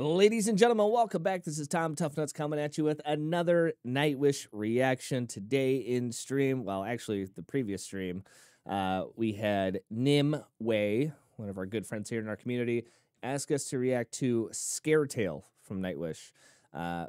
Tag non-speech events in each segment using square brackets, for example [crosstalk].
Ladies and gentlemen, welcome back. This is Tom Tuffnuts coming at you with another Nightwish reaction today in stream. Well, actually, the previous stream, uh, we had Nim Way, one of our good friends here in our community, ask us to react to Scaretale from Nightwish. Uh,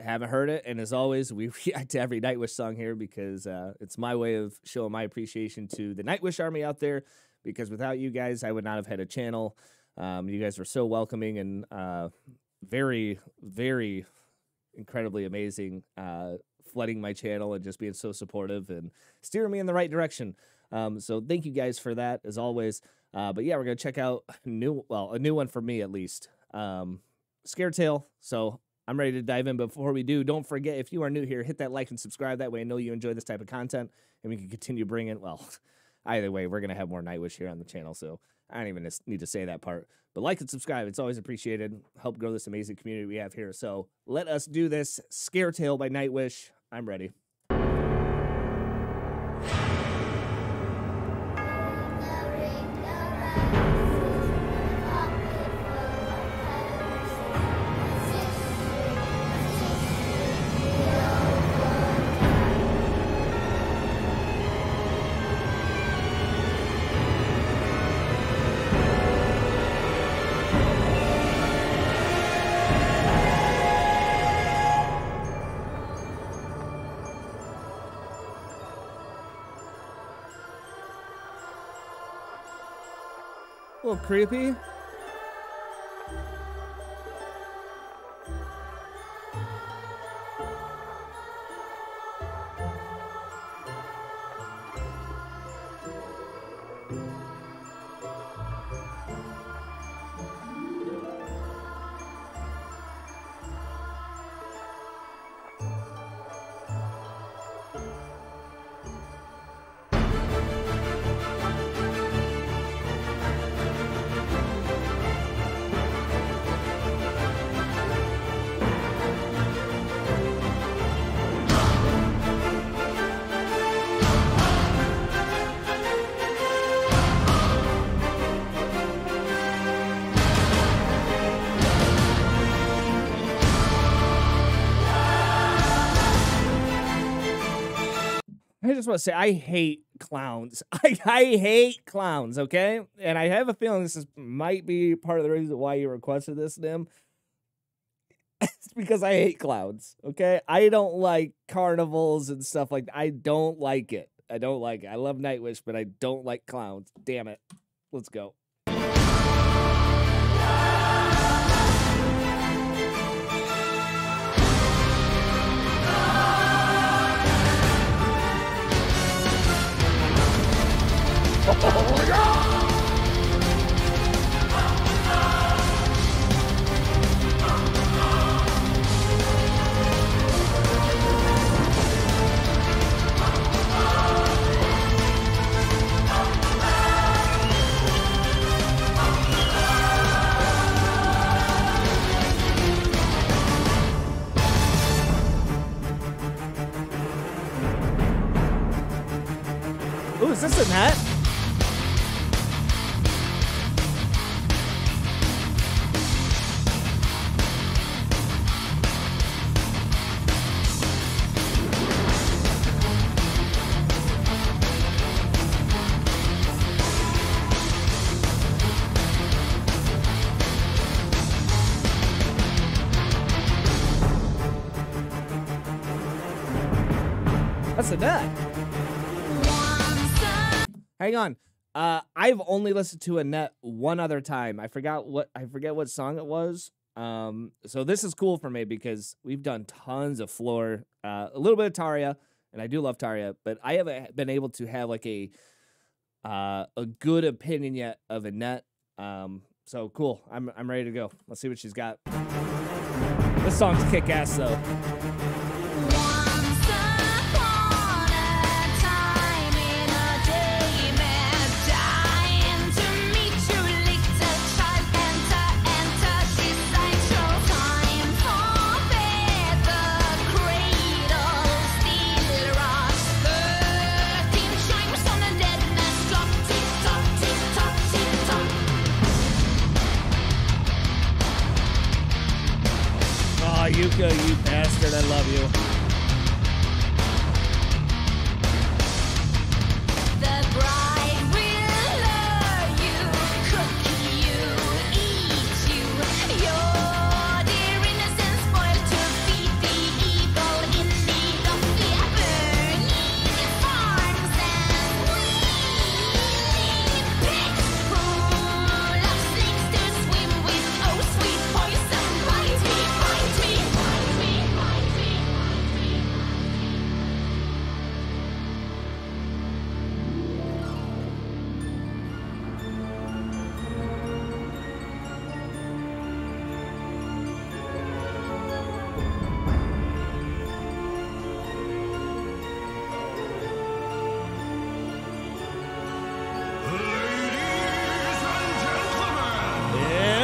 haven't heard it, and as always, we [laughs] react to every Nightwish song here because uh, it's my way of showing my appreciation to the Nightwish army out there. Because without you guys, I would not have had a channel. Um, you guys were so welcoming and uh, very, very incredibly amazing, uh, flooding my channel and just being so supportive and steering me in the right direction. Um, so thank you guys for that as always. Uh, but yeah, we're gonna check out new, well, a new one for me at least. Um, Scaretale. So I'm ready to dive in. Before we do, don't forget if you are new here, hit that like and subscribe. That way, I know you enjoy this type of content, and we can continue bringing. Well, [laughs] either way, we're gonna have more Nightwish here on the channel. So I don't even need to say that part. But like and subscribe. It's always appreciated. Help grow this amazing community we have here. So let us do this. Scaretale by Nightwish. I'm ready. A little creepy. I just want to say I hate clowns. [laughs] I, I hate clowns, okay? And I have a feeling this is, might be part of the reason why you requested this, Nim. [laughs] it's because I hate clowns, okay? I don't like carnivals and stuff like that. I don't like it. I don't like it. I love Nightwish, but I don't like clowns. Damn it. Let's go. That's Anette. Hang on. Uh, I've only listened to Anette one other time. I forgot what I forget what song it was. Um, so this is cool for me because we've done tons of Floor, uh, a little bit of Tarja, and I do love Tarja, but I haven't been able to have like a uh, a good opinion yet of Anette. Um, so cool. I'm I'm ready to go. Let's see what she's got. This song's kick ass though. Bastard. I love you.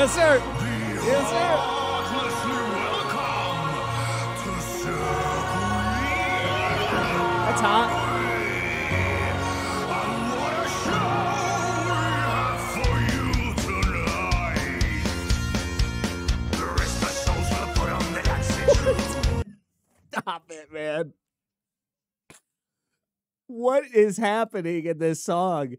Yes, sir. Yes, sir. That's hot. [laughs] Stop it, man. What is happening in this song?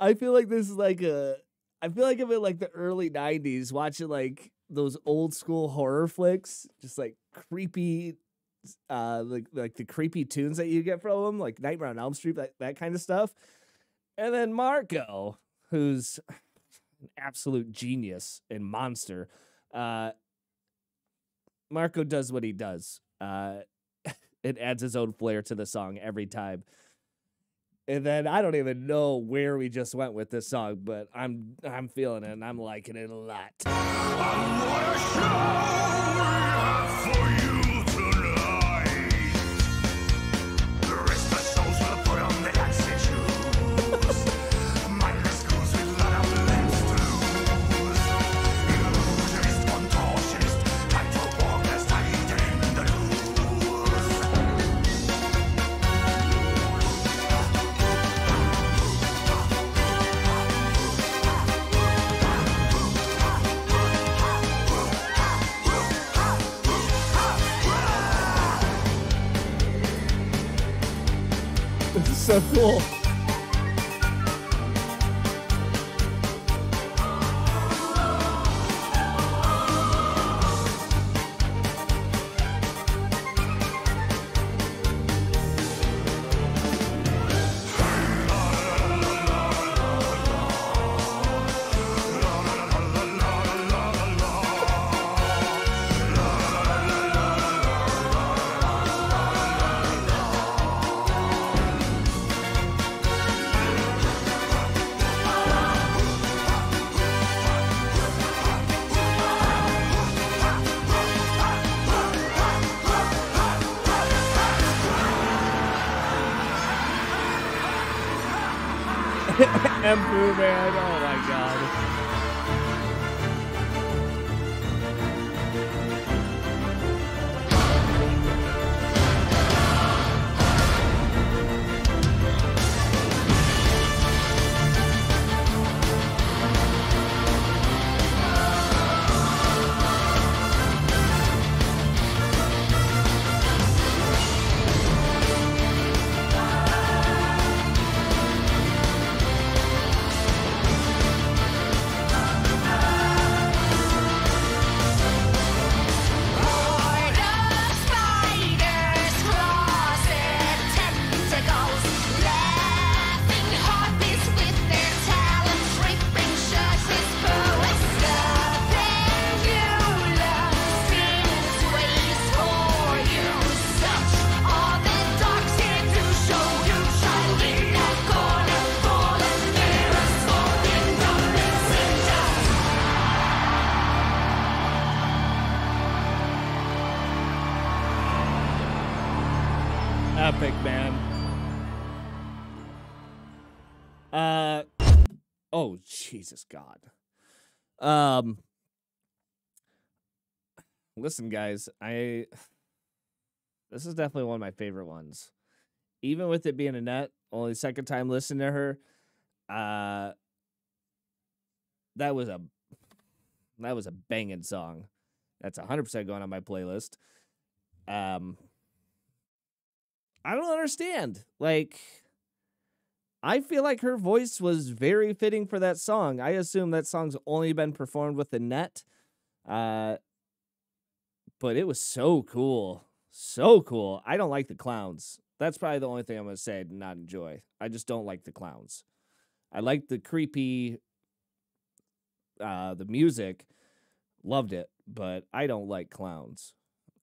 I feel like this is like a. I feel like I'm in like the early '90s watching like those old school horror flicks, just like creepy, uh, like like the creepy tunes that you get from them, like Nightmare on Elm Street, that that kind of stuff. And then Marco, who's an absolute genius and monster. Uh, Marco does what he does. Uh, [laughs] it adds his own flair to the song every time. And then I don't even know where we just went with this song, but I'm I'm feeling it and I'm liking it a lot. So cool. Emppu man, oh my god. Jesus God. Um Listen, guys, I this is definitely one of my favorite ones. Even with it being Anette, only second time listening to her, uh that was a that was a banging song. That's 100% going on my playlist. Um, I don't understand. Like, I feel like her voice was very fitting for that song. I assume that song's only been performed with the net. Uh, but it was so cool. So cool. I don't like the clowns. That's probably the only thing I'm going to say not enjoy. I just don't like the clowns. I like the creepy, uh, the music. Loved it, but I don't like clowns.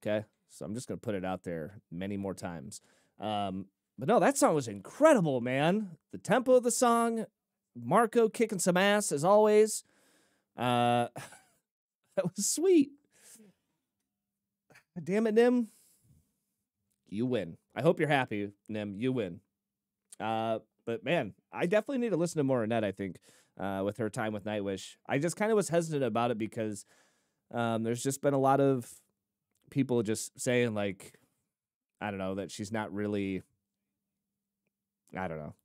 Okay. So I'm just going to put it out there many more times. Um, but no, that song was incredible, man. The tempo of the song, Marco kicking some ass as always. Uh, [laughs] that was sweet. Damn it, Nim. You win. I hope you're happy, Nim. You win. Uh, but man, I definitely need to listen to more Anette, I think, uh, with her time with Nightwish. I just kind of was hesitant about it because um, there's just been a lot of people just saying, like, I don't know, that she's not really I don't know.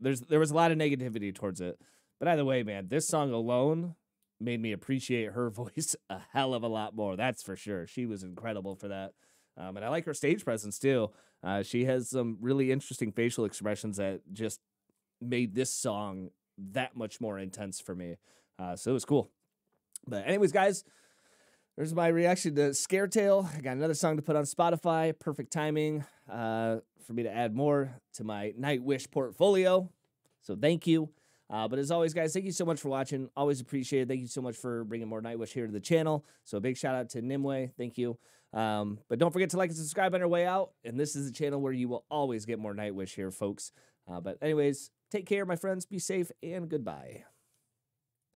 There's there was a lot of negativity towards it. But either way, man, this song alone made me appreciate her [laughs] voice a hell of a lot more. That's for sure. She was incredible for that. Um, and I like her stage presence too. Uh, she has some really interesting facial expressions that just made this song that much more intense for me. Uh, so it was cool. But anyways, guys, there's my reaction to Scaretale. I got another song to put on Spotify. Perfect timing uh, for me to add more to my Nightwish portfolio. So thank you. Uh, but as always, guys, thank you so much for watching. Always appreciate it. Thank you so much for bringing more Nightwish here to the channel. So a big shout out to Nimue. Thank you. Um, but don't forget to like and subscribe on our way out. And this is a channel where you will always get more Nightwish here, folks. Uh, but anyways, take care, my friends. Be safe and goodbye.